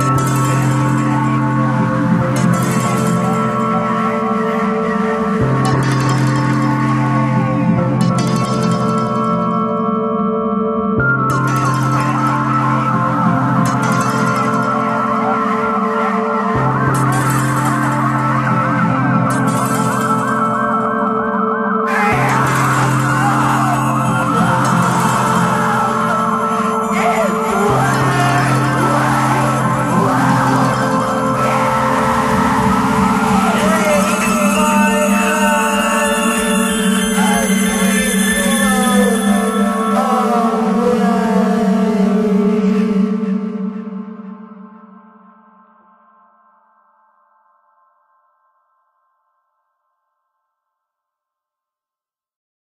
Yeah.